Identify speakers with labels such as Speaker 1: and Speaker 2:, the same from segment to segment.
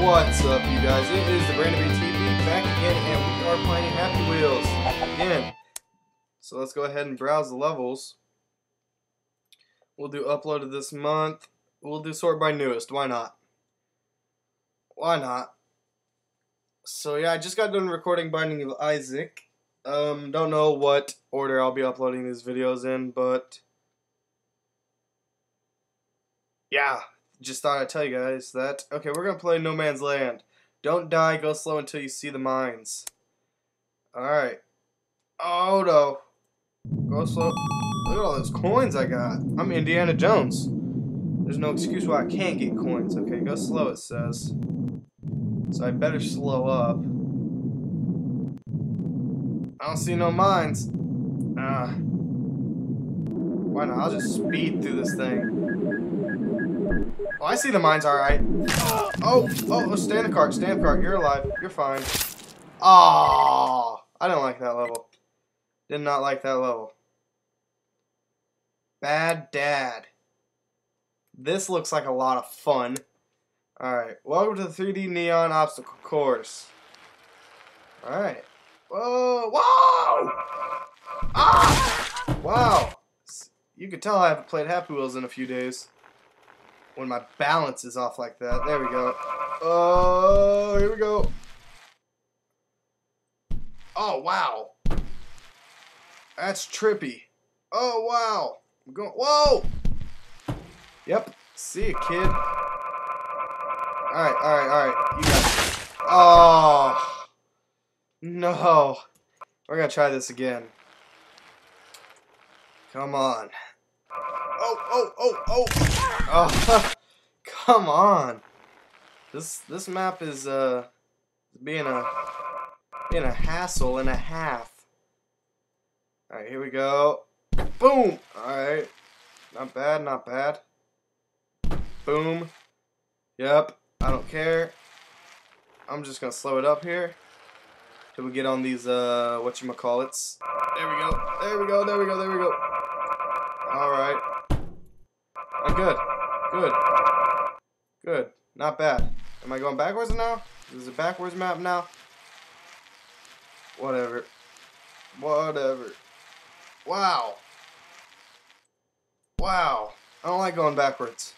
Speaker 1: What's up, you guys? It is the Brandon TV back again, and we are playing Happy Wheels again. So let's go ahead and browse the levels. We'll do uploaded this month. We'll do sort by newest. Why not? Why not? So yeah, I just got done recording Binding of Isaac. Um, don't know what order I'll be uploading these videos in, but yeah, just thought I'd tell you guys that. Okay, we're gonna play No Man's Land. Don't die, go slow until you see the mines. Alright. Oh no. Go slow. Look at all those coins I got. I'm Indiana Jones. There's no excuse why I can't get coins. Okay, go slow, it says. So I better slow up. I don't see no mines. Ah. Why not? I'll just speed through this thing. Oh, I see the mines alright. Oh, oh, oh, stay in the cart, stay in the cart. You're alive. You're fine. Oh, I didn't like that level. Did not like that level. Bad Dad. This looks like a lot of fun. Alright, welcome to the 3D Neon Obstacle Course. Alright. Whoa, whoa! Ah! Wow. You can tell I haven't played Happy Wheels in a few days. When my balance is off like that. There we go. Oh, here we go. Oh, wow. That's trippy. Oh, wow. I'm going. Whoa! Yep. See you, kid. Alright, alright, alright. You got it. Oh. No. We're gonna try this again. Come on. Oh, oh, oh, oh. Oh. Come on. This this map is uh being a being a hassle and a half. Alright, here we go. Boom! Alright. Not bad, not bad. Boom. Yep. I don't care. I'm just gonna slow it up here. Till we get on these uh whatchamacallits. There we go. There we go, there we go, there we go. Alright. I'm good. Good. Good. Not bad. Am I going backwards now? Is it a backwards map now? Whatever. Whatever. Wow. Wow. I don't like going backwards.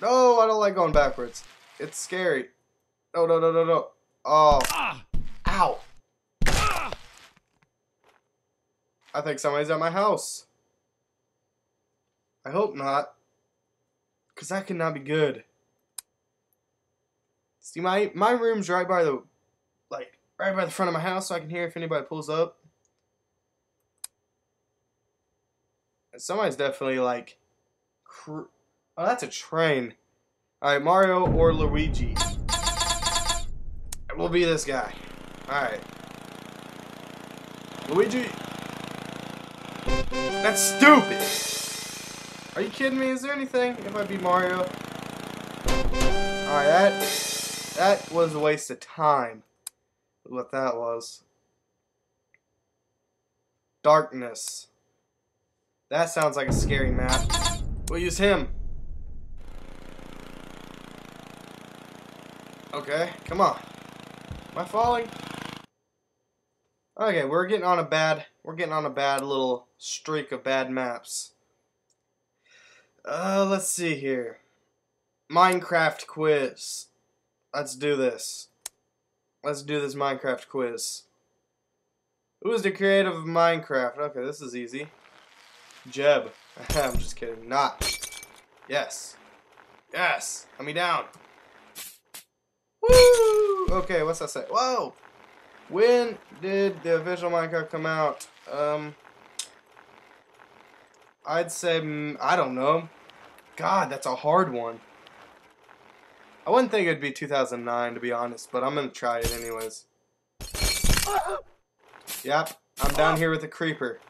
Speaker 1: No, I don't like going backwards. It's scary. No, no, no, no, no. Oh. Ow. I think somebody's at my house. I hope not. Because that could not be good. See, my, my room's right by the, like, right by the front of my house so I can hear if anybody pulls up. And somebody's definitely, like, oh, that's a train. Alright, Mario or Luigi. We'll be this guy. Alright. Luigi. That's stupid. Are you kidding me? Is there anything It might be Mario? Alright, that, that was a waste of time. What that was. Darkness. That sounds like a scary map. We'll use him. Okay, come on. Am I falling? Okay, we're getting on a bad, we're getting on a bad little streak of bad maps. Uh, let's see here. Minecraft quiz. Let's do this. Let's do this Minecraft quiz. Who is the creator of Minecraft? Okay, this is easy. Jeb. I'm just kidding. Not. Yes. Yes. Let me down. Woo! Okay, what's that say? Whoa! When did the official Minecraft come out? Um, I'd say, mm, I don't know. God, that's a hard one. I wouldn't think it'd be 2009, to be honest, but I'm going to try it anyways. Yep, I'm down here with a creeper.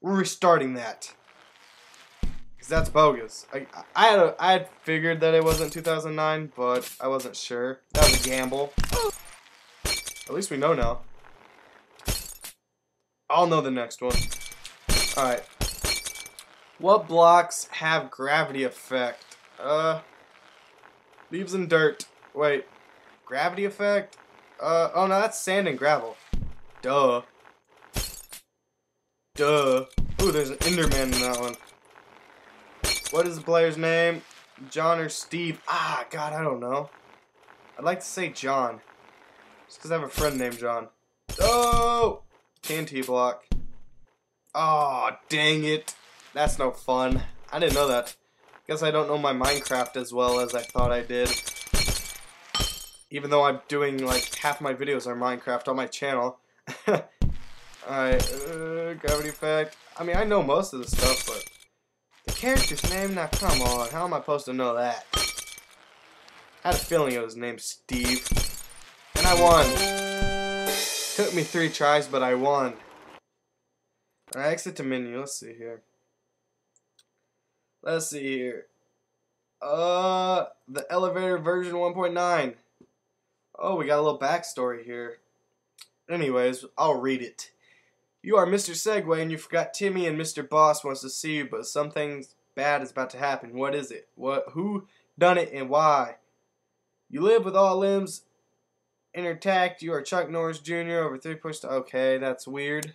Speaker 1: We're restarting that. Because that's bogus. I, I, had a, I had figured that it wasn't 2009, but I wasn't sure. That was a gamble. At least we know now. I'll know the next one. Alright. What blocks have gravity effect? Uh, Leaves and dirt. Wait. Gravity effect? Uh, oh no, that's sand and gravel. Duh. Duh. Ooh, there's an Enderman in that one. What is the player's name? John or Steve? Ah, God, I don't know. I'd like to say John. Just because I have a friend named John. Oh! TNT block. Oh, dang it. That's no fun. I didn't know that. Guess I don't know my Minecraft as well as I thought I did. Even though I'm doing like half my videos are Minecraft on my channel. Alright, uh, gravity effect. I mean, I know most of the stuff, but the character's name? Now, come on. How am I supposed to know that? I had a feeling it was named Steve. And I won. Took me three tries, but I won. Alright, exit to menu. Let's see here. Let's see here. Uh, the elevator version 1.9. Oh, we got a little backstory here. Anyways, I'll read it. You are Mr. Segway and you forgot Timmy and Mr. Boss wants to see you, but something bad is about to happen. What is it? What who done it and why? You live with all limbs intact. You are Chuck Norris Jr. over three push okay, that's weird.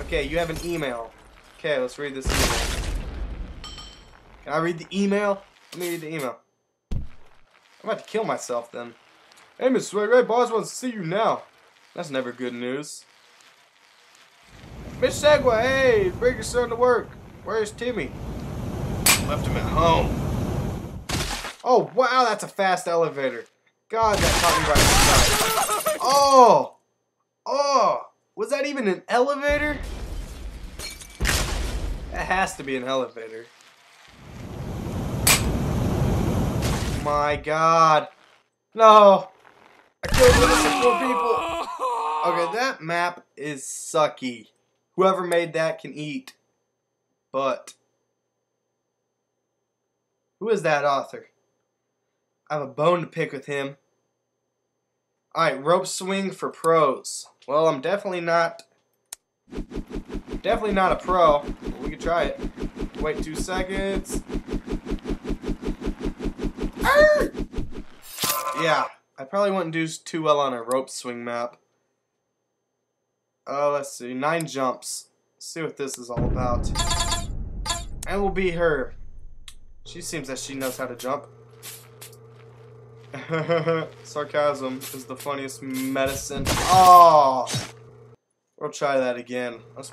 Speaker 1: Okay, you have an email. Okay, let's read this email. Can I read the email? Let me read the email. I'm about to kill myself then. Hey, Miss Swagray, boss wants to see you now. That's never good news. Miss Segway, hey, bring your son to work. Where's Timmy? Left him at home. Oh, wow, that's a fast elevator. God, that caught me right in the side. Oh! Oh! Was that even an elevator? That has to be an elevator. My god. No! I killed people! Okay, that map is sucky. Whoever made that can eat. But... Who is that author? I have a bone to pick with him. Alright, rope swing for pros. Well, I'm definitely not... Definitely not a pro. Try it. Wait two seconds. Arr! Yeah, I probably wouldn't do too well on a rope swing map. Oh, let's see. Nine jumps. Let's see what this is all about. And we'll be her. She seems that she knows how to jump. Sarcasm is the funniest medicine. Oh! We'll try that again. Let's...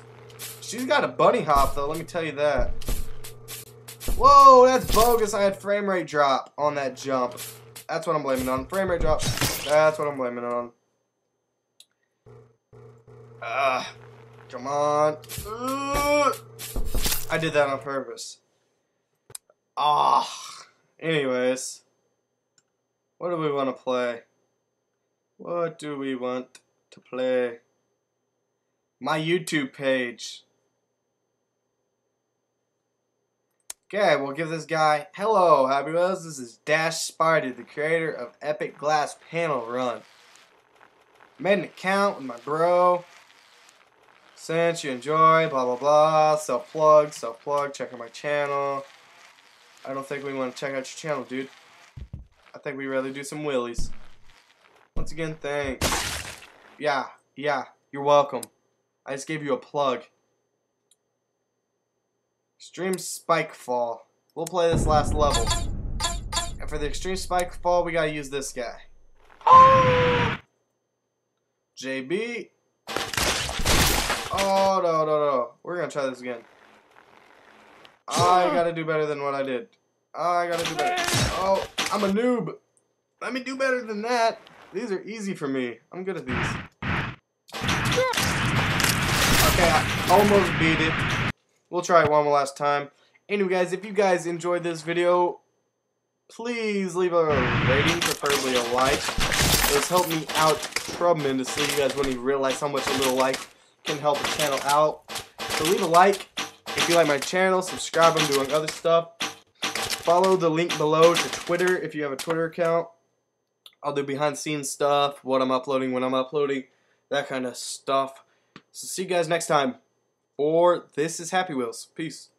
Speaker 1: She's got a bunny hop, though, let me tell you that. Whoa, that's bogus. I had frame rate drop on that jump. That's what I'm blaming on. Frame rate drop. That's what I'm blaming on. Ah, come on. I did that on purpose. Ah. Anyways. What do we want to play? What do we want to play? My YouTube page. Okay, we'll give this guy, hello, Happy Wheels. This is Dash Spider, the creator of Epic Glass Panel Run. Made an account with my bro. Since you enjoy, blah blah blah, self plug, self plug, check out my channel. I don't think we want to check out your channel, dude. I think we'd rather do some willies. Once again, thanks. Yeah, yeah, you're welcome. I just gave you a plug. Extreme Spike Fall. We'll play this last level. And for the Extreme Spike Fall, we gotta use this guy. JB. Oh, no, no, no. We're gonna try this again. I gotta do better than what I did. I gotta do better. Oh, I'm a noob. Let me do better than that. These are easy for me. I'm good at these. Okay, I almost beat it. We'll try it one more last time. Anyway, guys, if you guys enjoyed this video, please leave a rating, preferably a like. It's helped me out tremendously. You guys wouldn't even realize how much a little like can help the channel out. So leave a like if you like my channel. Subscribe. I'm doing other stuff. Follow the link below to Twitter if you have a Twitter account. I'll do behind the scenes stuff, what I'm uploading, when I'm uploading, that kind of stuff. So see you guys next time. Or this is Happy Wheels. Peace.